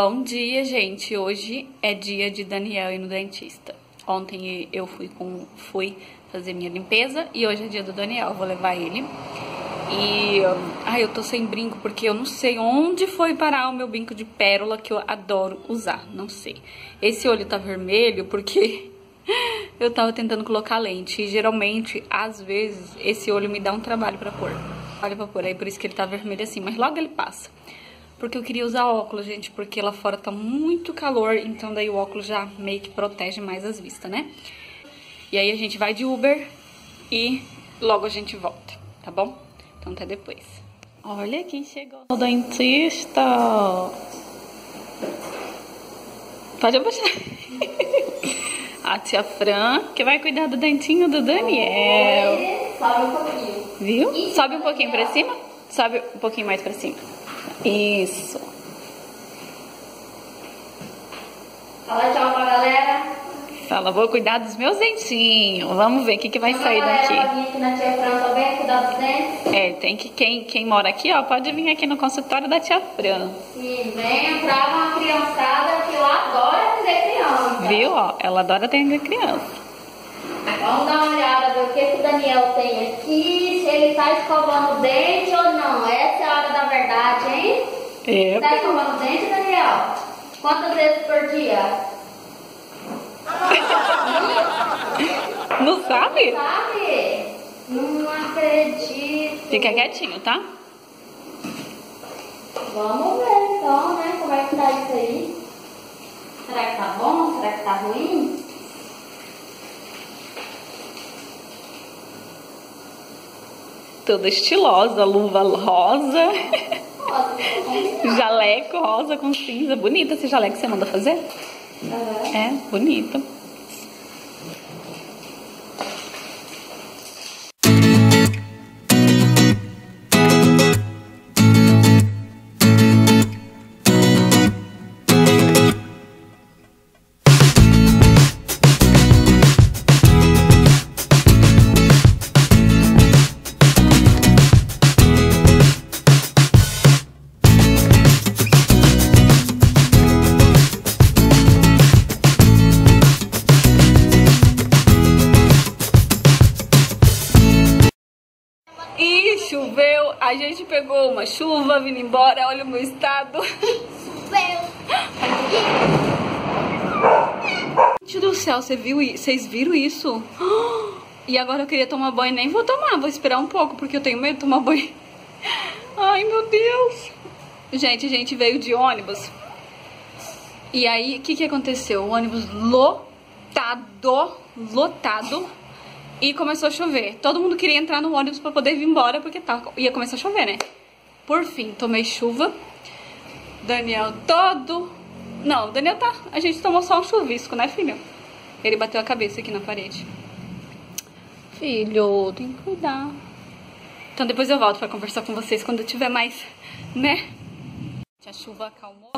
Bom dia, gente. Hoje é dia de Daniel ir no dentista. Ontem eu fui com fui fazer minha limpeza e hoje é dia do Daniel. Vou levar ele. E ai, eu tô sem brinco porque eu não sei onde foi parar o meu brinco de pérola que eu adoro usar. Não sei. Esse olho tá vermelho porque eu tava tentando colocar lente e geralmente, às vezes, esse olho me dá um trabalho pra pôr. Olha pra pôr, aí por isso que ele tá vermelho assim, mas logo ele passa porque eu queria usar óculos, gente, porque lá fora tá muito calor, então daí o óculos já meio que protege mais as vistas, né? E aí a gente vai de Uber e logo a gente volta, tá bom? Então até depois. Olha quem chegou. O dentista. Pode abaixar. A tia Fran, que vai cuidar do dentinho do Daniel. Sobe um pouquinho. Viu? Sobe um pouquinho pra cima. Sobe um pouquinho mais pra cima. Isso. Fala tchau pra galera. Fala, vou cuidar dos meus dentinhos. Vamos ver o que, que vai sair daqui. Galera, vim aqui na Tia Fran também, cuidar dos dentes. É, tem que quem, quem mora aqui, ó, pode vir aqui no consultório da tia Fran. E vem entrar uma criançada que lá adora fazer criança. Viu, ó? Ela adora atender criança. Vamos dar uma olhada, ver o que, o Daniel tem aqui, se ele tá escovando o dente ou não. Essa é a hora da verdade, hein? É. Tá escovando o dente, Daniel? Quantas vezes por dia? Não sabe? Sabe? Não acredito. Fica quietinho, tá? Vamos ver então, né? Como é que tá isso aí? Será que tá bom? Será que tá ruim? Toda estilosa, luva rosa, jaleco rosa com cinza. Bonito esse jaleco que você manda fazer? Aham. É, bonito. A gente pegou uma chuva vindo embora, olha o meu estado. Gente do céu, você viu, vocês viram isso? E agora eu queria tomar banho, nem vou tomar, vou esperar um pouco, porque eu tenho medo de tomar banho. Ai, meu Deus. Gente, a gente veio de ônibus. E aí, o que que aconteceu? O ônibus lotado, lotado, e começou a chover. Todo mundo queria entrar no ônibus pra poder vir embora, porque tava, ia começar a chover, né? Por fim, tomei chuva. Daniel todo... Não, Daniel tá... A gente tomou só um chuvisco, né, filho? Ele bateu a cabeça aqui na parede. Filho, tem que cuidar. Então depois eu volto pra conversar com vocês quando eu tiver mais, né? A chuva acalmou.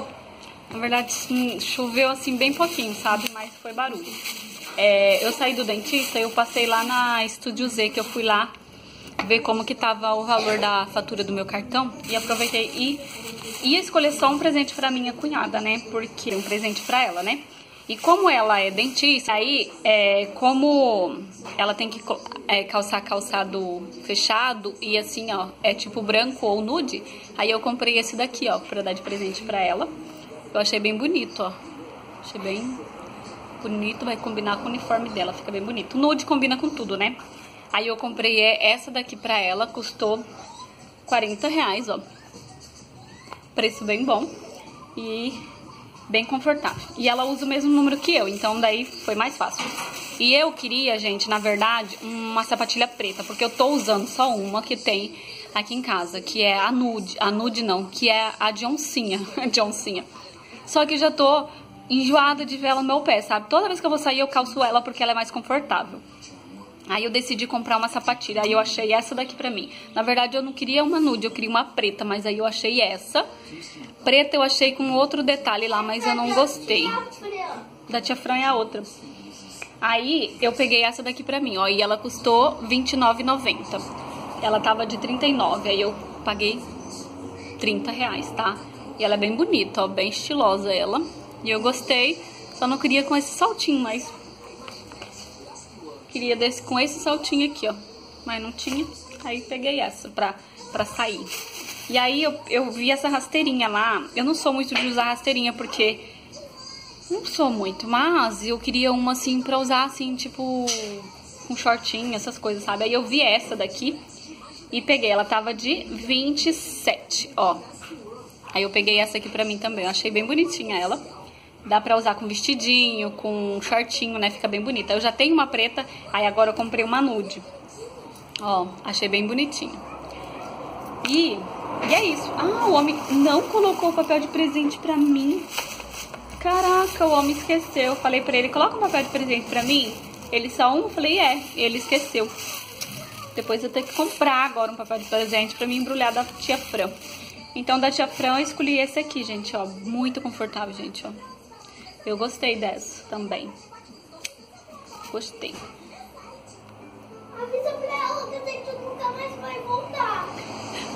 Na verdade, choveu assim bem pouquinho, sabe? Mas foi barulho. É, eu saí do dentista, eu passei lá na Estúdio Z, que eu fui lá ver como que tava o valor da fatura do meu cartão e aproveitei e ia escolher só um presente pra minha cunhada, né? Porque um presente pra ela, né? E como ela é dentista, aí é, como ela tem que é, calçar calçado fechado e assim, ó, é tipo branco ou nude, aí eu comprei esse daqui, ó, pra dar de presente pra ela. Eu achei bem bonito, ó. Achei bem bonito, vai combinar com o uniforme dela, fica bem bonito. Nude combina com tudo, né? Aí eu comprei é, essa daqui pra ela, custou 40 reais, ó. Preço bem bom e bem confortável. E ela usa o mesmo número que eu, então daí foi mais fácil. E eu queria, gente, na verdade, uma sapatilha preta, porque eu tô usando só uma que tem aqui em casa, que é a nude, a nude não, que é a de oncinha, a de oncinha. Só que já tô enjoada de ver ela no meu pé, sabe? Toda vez que eu vou sair eu calço ela porque ela é mais confortável. Aí eu decidi comprar uma sapatilha, aí eu achei essa daqui pra mim. Na verdade eu não queria uma nude, eu queria uma preta, mas aí eu achei essa. Preta eu achei com outro detalhe lá, mas eu não gostei. Da tia Fran é a outra. Aí eu peguei essa daqui pra mim, ó, e ela custou R$29,90. Ela tava de 39, aí eu paguei 30 reais, tá? E ela é bem bonita, ó, bem estilosa ela. E eu gostei, só não queria com esse saltinho, mas... Queria desse com esse saltinho aqui, ó. Mas não tinha, aí peguei essa pra, pra sair. E aí eu, eu vi essa rasteirinha lá. Eu não sou muito de usar rasteirinha, porque... Não sou muito, mas eu queria uma assim pra usar assim, tipo... Com shortinho, essas coisas, sabe? Aí eu vi essa daqui e peguei. Ela tava de 27, ó. Aí eu peguei essa aqui pra mim também. Eu achei bem bonitinha ela. Dá pra usar com vestidinho, com shortinho, né? Fica bem bonita. Eu já tenho uma preta, aí agora eu comprei uma nude. Ó, achei bem bonitinha. E, e é isso. Ah, o homem não colocou o papel de presente pra mim. Caraca, o homem esqueceu. Falei pra ele, coloca um papel de presente pra mim. Ele só um? Falei, é. Ele esqueceu. Depois eu tenho que comprar agora um papel de presente pra me embrulhar da tia Fran. Então, da tia Fran, eu escolhi esse aqui, gente, ó. Muito confortável, gente, ó. Eu gostei dessa também. Gostei. Avisa pra ela que tu nunca mais vai voltar.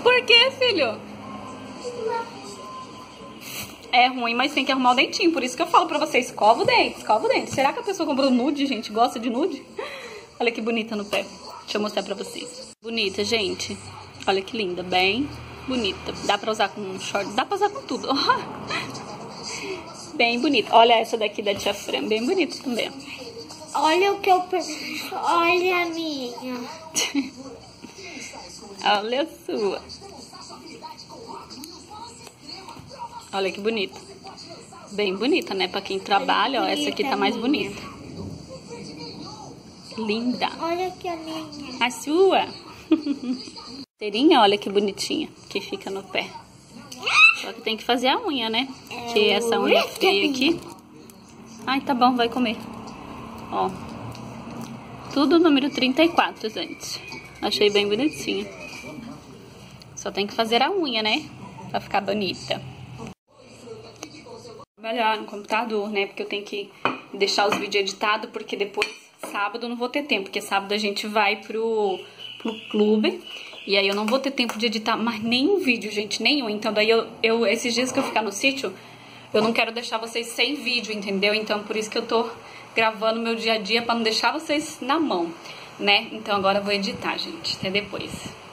Por que, filho? É ruim, mas tem que arrumar o dentinho. Por isso que eu falo pra você, escova o dente, escova o dente. Será que a pessoa comprou nude, gente? Gosta de nude? Olha que bonita no pé. Deixa eu mostrar pra vocês. Bonita, gente. Olha que linda, bem bonita. Dá pra usar com short, dá pra usar com tudo. bem bonita. Olha essa daqui da Tia Fran, bem bonita também. Olha o que eu... Olha a minha. Olha a sua. Olha que bonita. Bem bonita, né? Pra quem trabalha, ó, essa aqui tá mais bonita. Linda. Olha aqui a minha. A sua. Teirinha, olha que bonitinha que fica no pé. Só que tem que fazer a unha, né? Que essa unha feia aqui. Ai, tá bom, vai comer. Ó. Tudo número 34, gente. Achei bem bonitinha. Só tem que fazer a unha, né? Pra ficar bonita. Trabalhar no computador, né? Porque eu tenho que deixar os vídeos editados, porque depois, sábado, não vou ter tempo. Porque sábado a gente vai pro, pro clube. E aí eu não vou ter tempo de editar mais nenhum vídeo, gente, nenhum. Então daí eu, eu esses dias que eu ficar no sítio, eu não quero deixar vocês sem vídeo, entendeu? Então por isso que eu tô gravando meu dia a dia para não deixar vocês na mão, né? Então agora eu vou editar, gente. Até depois.